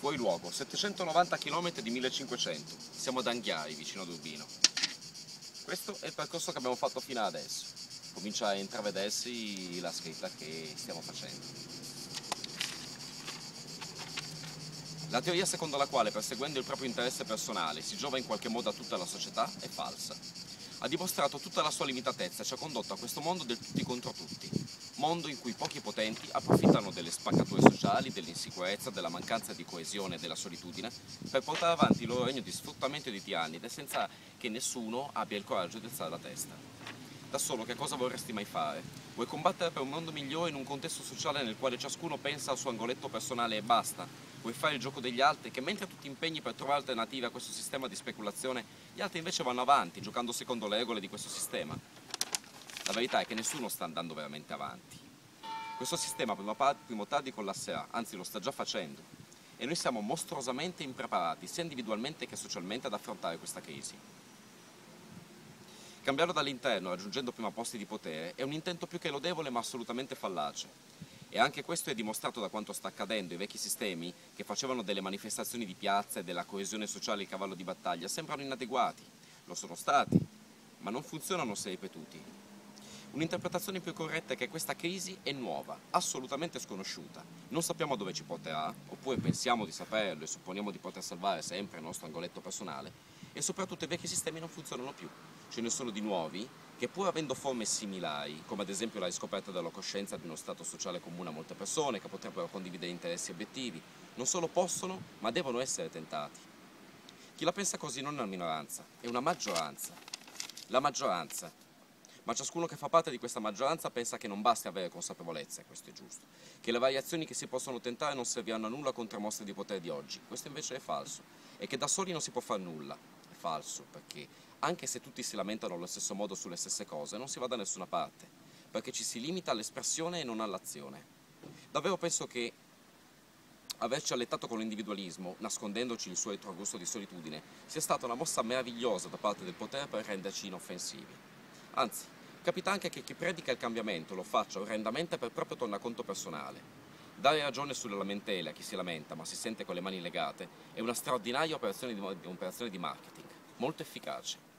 Fuori luogo, 790 km di 1500. Siamo ad Anghiari, vicino ad Urbino. Questo è il percorso che abbiamo fatto fino ad adesso. Comincia a intravedersi la scritta che stiamo facendo. La teoria secondo la quale perseguendo il proprio interesse personale si giova in qualche modo a tutta la società è falsa. Ha dimostrato tutta la sua limitatezza e ci ha condotto a questo mondo del tutti contro tutti mondo in cui pochi potenti approfittano delle spaccature sociali, dell'insicurezza, della mancanza di coesione e della solitudine per portare avanti il loro regno di sfruttamento e di tiranide senza che nessuno abbia il coraggio di alzare la testa. Da solo che cosa vorresti mai fare? Vuoi combattere per un mondo migliore in un contesto sociale nel quale ciascuno pensa al suo angoletto personale e basta? Vuoi fare il gioco degli altri che mentre tu ti impegni per trovare alternative a questo sistema di speculazione, gli altri invece vanno avanti giocando secondo le regole di questo sistema? La verità è che nessuno sta andando veramente avanti. Questo sistema prima, prima o tardi collasserà, anzi lo sta già facendo, e noi siamo mostruosamente impreparati, sia individualmente che socialmente, ad affrontare questa crisi. Cambiarlo dall'interno, raggiungendo prima posti di potere, è un intento più che lodevole ma assolutamente fallace. E anche questo è dimostrato da quanto sta accadendo. I vecchi sistemi, che facevano delle manifestazioni di piazza e della coesione sociale il cavallo di battaglia, sembrano inadeguati. Lo sono stati, ma non funzionano se ripetuti. Un'interpretazione più corretta è che questa crisi è nuova, assolutamente sconosciuta. Non sappiamo dove ci porterà, oppure pensiamo di saperlo e supponiamo di poter salvare sempre il nostro angoletto personale, e soprattutto i vecchi sistemi non funzionano più. Ce ne sono di nuovi che pur avendo forme similari, come ad esempio la riscoperta della coscienza di uno stato sociale comune a molte persone che potrebbero condividere interessi e obiettivi, non solo possono, ma devono essere tentati. Chi la pensa così non è una minoranza, è una maggioranza. La maggioranza ma ciascuno che fa parte di questa maggioranza pensa che non basti avere consapevolezza, e questo è giusto, che le variazioni che si possono tentare non serviranno a nulla contro le mostre di potere di oggi, questo invece è falso, e che da soli non si può fare nulla, è falso, perché anche se tutti si lamentano allo stesso modo sulle stesse cose, non si va da nessuna parte, perché ci si limita all'espressione e non all'azione. Davvero penso che averci allettato con l'individualismo, nascondendoci il suo retrogusto di solitudine, sia stata una mossa meravigliosa da parte del potere per renderci inoffensivi. Anzi, capita anche che chi predica il cambiamento lo faccia orrendamente per proprio tornaconto personale. Dare ragione sulle lamentele a chi si lamenta ma si sente con le mani legate è una straordinaria operazione di, operazione di marketing, molto efficace.